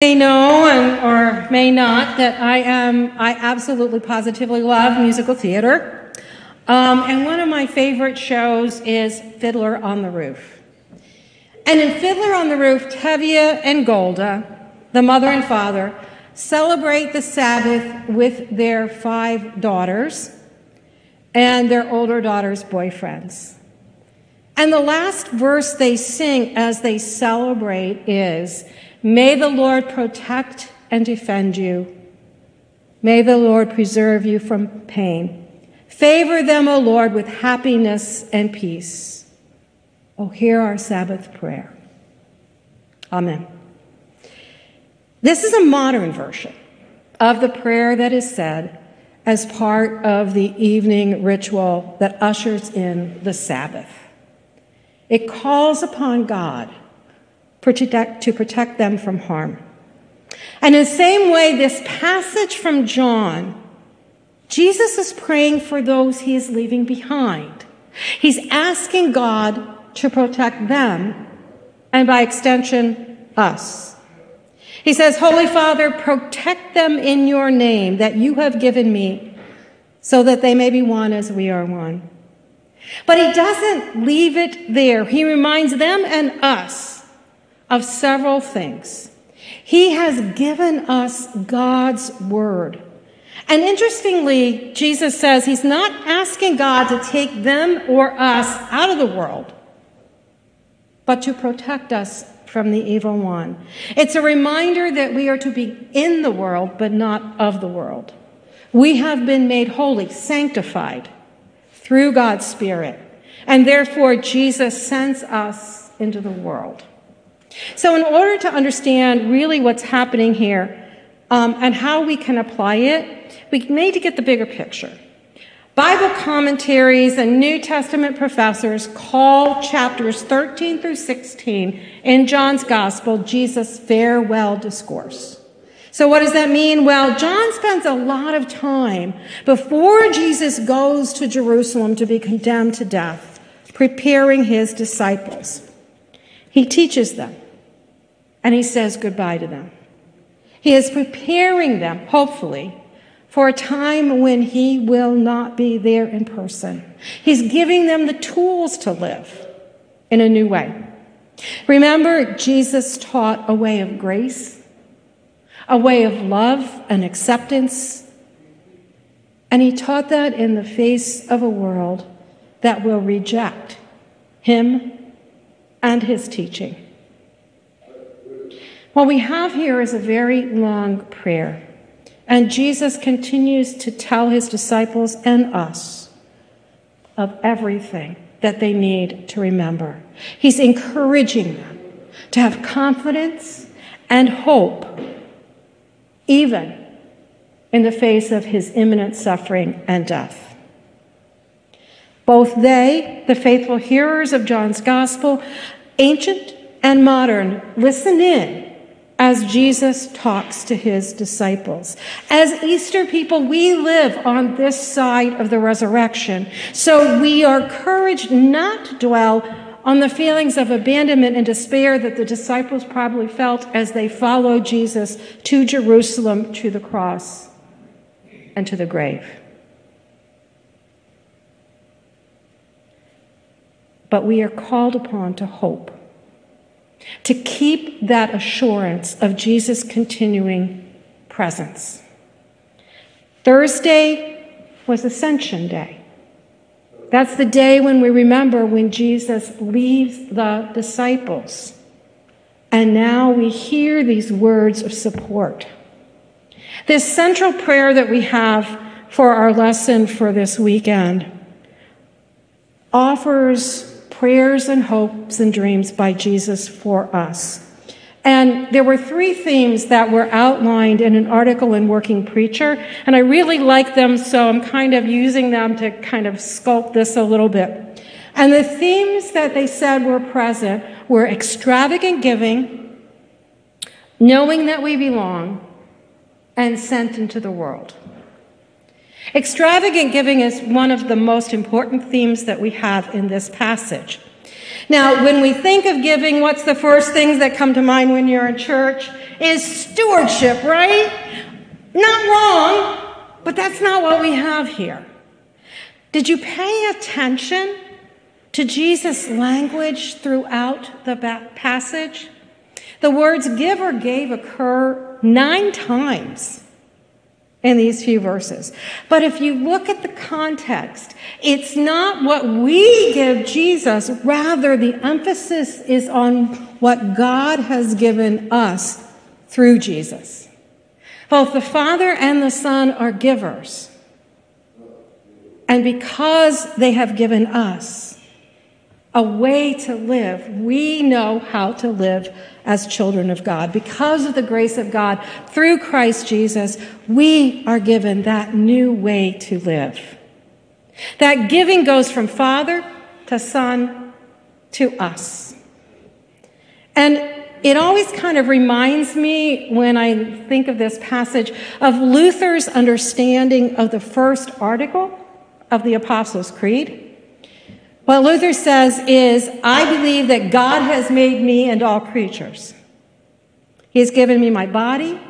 may know and, or may not that I am, I absolutely positively love musical theater. Um, and one of my favorite shows is Fiddler on the Roof. And in Fiddler on the Roof, Tevye and Golde, the mother and father, celebrate the Sabbath with their five daughters and their older daughter's boyfriends. And the last verse they sing as they celebrate is, May the Lord protect and defend you. May the Lord preserve you from pain. Favor them, O Lord, with happiness and peace. Oh, hear our Sabbath prayer. Amen. This is a modern version of the prayer that is said as part of the evening ritual that ushers in the Sabbath. It calls upon God to protect them from harm. And in the same way, this passage from John, Jesus is praying for those he is leaving behind. He's asking God to protect them, and by extension, us. He says, Holy Father, protect them in your name that you have given me, so that they may be one as we are one. But he doesn't leave it there. He reminds them and us of several things. He has given us God's word. And interestingly, Jesus says he's not asking God to take them or us out of the world, but to protect us from the evil one. It's a reminder that we are to be in the world, but not of the world. We have been made holy, sanctified through God's Spirit. And therefore, Jesus sends us into the world. So, in order to understand really what's happening here um, and how we can apply it, we need to get the bigger picture. Bible commentaries and New Testament professors call chapters 13 through 16 in John's Gospel Jesus' farewell discourse. So, what does that mean? Well, John spends a lot of time before Jesus goes to Jerusalem to be condemned to death, preparing his disciples. He teaches them and he says goodbye to them. He is preparing them, hopefully, for a time when he will not be there in person. He's giving them the tools to live in a new way. Remember, Jesus taught a way of grace a way of love and acceptance. And he taught that in the face of a world that will reject him and his teaching. What we have here is a very long prayer. And Jesus continues to tell his disciples and us of everything that they need to remember. He's encouraging them to have confidence and hope even in the face of his imminent suffering and death. Both they, the faithful hearers of John's gospel, ancient and modern, listen in as Jesus talks to his disciples. As Easter people, we live on this side of the resurrection. So we are encouraged not to dwell on the feelings of abandonment and despair that the disciples probably felt as they followed Jesus to Jerusalem, to the cross, and to the grave. But we are called upon to hope, to keep that assurance of Jesus' continuing presence. Thursday was Ascension Day. That's the day when we remember when Jesus leaves the disciples. And now we hear these words of support. This central prayer that we have for our lesson for this weekend offers prayers and hopes and dreams by Jesus for us. And there were three themes that were outlined in an article in Working Preacher, and I really like them, so I'm kind of using them to kind of sculpt this a little bit. And the themes that they said were present were extravagant giving, knowing that we belong, and sent into the world. Extravagant giving is one of the most important themes that we have in this passage. Now, when we think of giving, what's the first things that come to mind when you're in church? is stewardship, right? Not wrong, but that's not what we have here. Did you pay attention to Jesus' language throughout the passage? The words give or gave occur nine times in these few verses. But if you look at the context, it's not what we give Jesus, rather, the emphasis is on what God has given us through Jesus. Both the Father and the Son are givers. And because they have given us a way to live, we know how to live as children of God. Because of the grace of God through Christ Jesus, we are given that new way to live. That giving goes from Father to Son to us. And it always kind of reminds me when I think of this passage of Luther's understanding of the first article of the Apostles' Creed. What Luther says is, I believe that God has made me and all creatures. He has given me my body,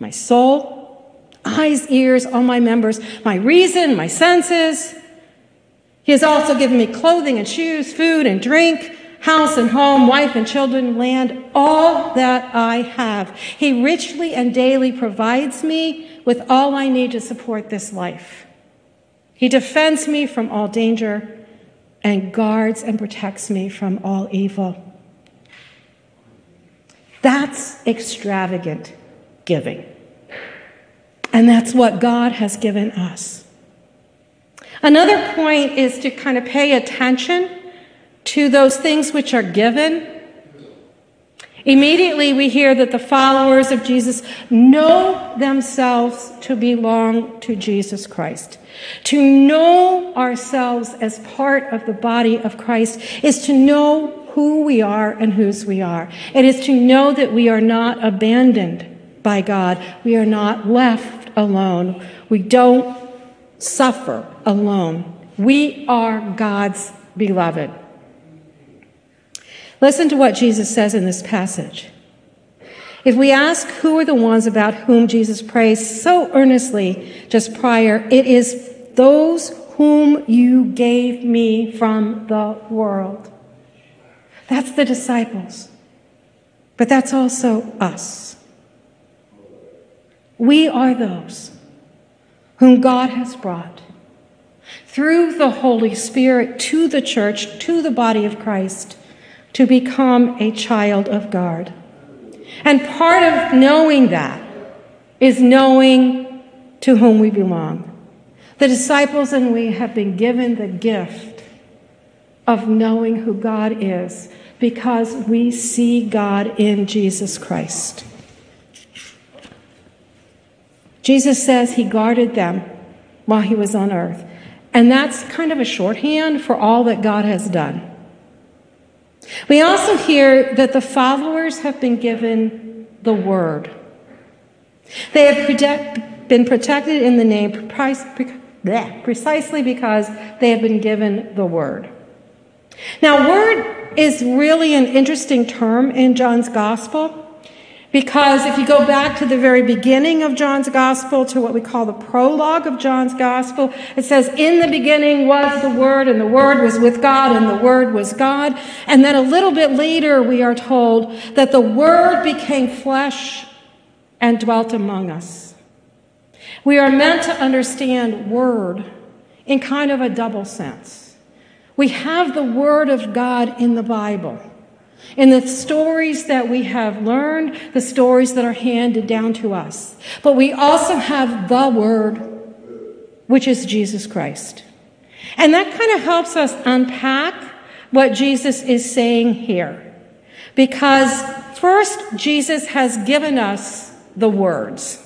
my soul, eyes, ears, all my members, my reason, my senses. He has also given me clothing and shoes, food and drink house and home, wife and children, land, all that I have. He richly and daily provides me with all I need to support this life. He defends me from all danger and guards and protects me from all evil. That's extravagant giving. And that's what God has given us. Another point is to kind of pay attention to those things which are given, immediately we hear that the followers of Jesus know themselves to belong to Jesus Christ. To know ourselves as part of the body of Christ is to know who we are and whose we are. It is to know that we are not abandoned by God. We are not left alone. We don't suffer alone. We are God's beloved. Listen to what Jesus says in this passage. If we ask who are the ones about whom Jesus prays so earnestly just prior, it is those whom you gave me from the world. That's the disciples. But that's also us. We are those whom God has brought through the Holy Spirit to the church, to the body of Christ to become a child of God. And part of knowing that is knowing to whom we belong. The disciples and we have been given the gift of knowing who God is because we see God in Jesus Christ. Jesus says he guarded them while he was on earth. And that's kind of a shorthand for all that God has done. We also hear that the followers have been given the word. They have protect, been protected in the name precisely because they have been given the word. Now, word is really an interesting term in John's gospel. Because if you go back to the very beginning of John's gospel, to what we call the prologue of John's gospel, it says, In the beginning was the Word, and the Word was with God, and the Word was God. And then a little bit later, we are told that the Word became flesh and dwelt among us. We are meant to understand Word in kind of a double sense. We have the Word of God in the Bible. In the stories that we have learned, the stories that are handed down to us. But we also have the Word, which is Jesus Christ. And that kind of helps us unpack what Jesus is saying here. Because first, Jesus has given us the words.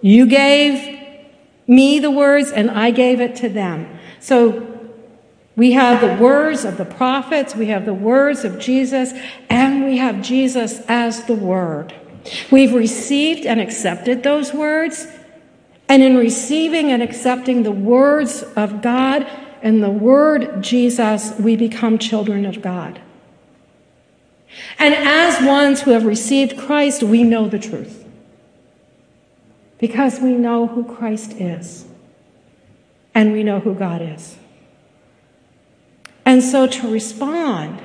You gave me the words, and I gave it to them. So we have the words of the prophets, we have the words of Jesus, and we have Jesus as the Word. We've received and accepted those words, and in receiving and accepting the words of God and the Word Jesus, we become children of God. And as ones who have received Christ, we know the truth. Because we know who Christ is. And we know who God is. And so to respond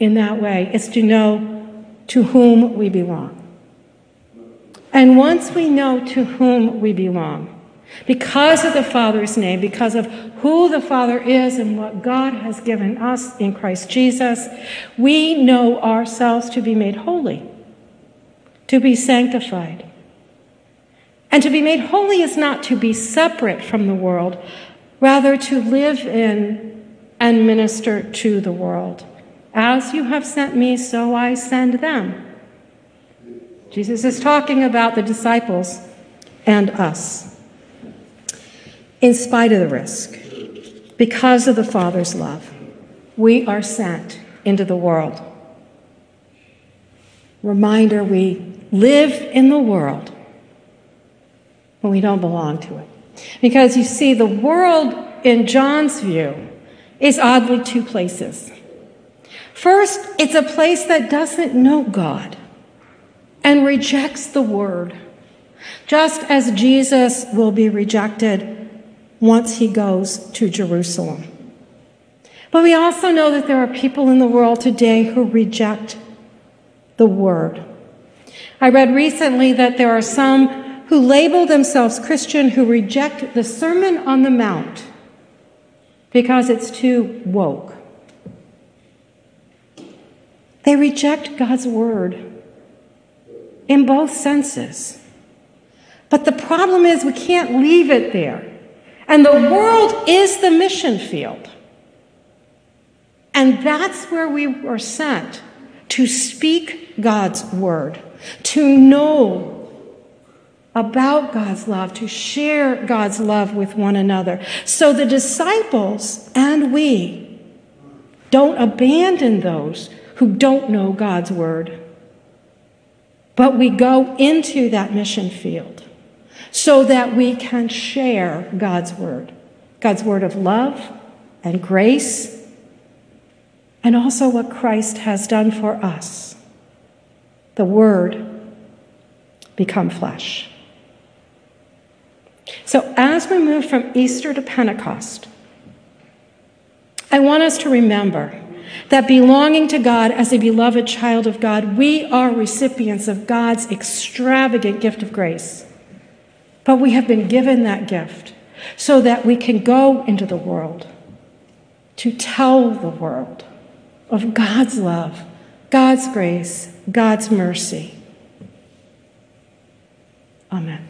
in that way is to know to whom we belong. And once we know to whom we belong, because of the Father's name, because of who the Father is and what God has given us in Christ Jesus, we know ourselves to be made holy, to be sanctified. And to be made holy is not to be separate from the world, rather to live in and minister to the world. As you have sent me, so I send them. Jesus is talking about the disciples and us. In spite of the risk, because of the Father's love, we are sent into the world. Reminder we live in the world, but we don't belong to it. Because you see, the world, in John's view, is oddly two places. First, it's a place that doesn't know God and rejects the word, just as Jesus will be rejected once he goes to Jerusalem. But we also know that there are people in the world today who reject the word. I read recently that there are some who label themselves Christian who reject the Sermon on the Mount because it's too woke. They reject God's word in both senses. But the problem is we can't leave it there. And the world is the mission field. And that's where we were sent to speak God's word, to know about God's love, to share God's love with one another. So the disciples and we don't abandon those who don't know God's word. But we go into that mission field so that we can share God's word, God's word of love and grace, and also what Christ has done for us. The word become flesh. So, as we move from Easter to Pentecost, I want us to remember that belonging to God as a beloved child of God, we are recipients of God's extravagant gift of grace. But we have been given that gift so that we can go into the world to tell the world of God's love, God's grace, God's mercy. Amen.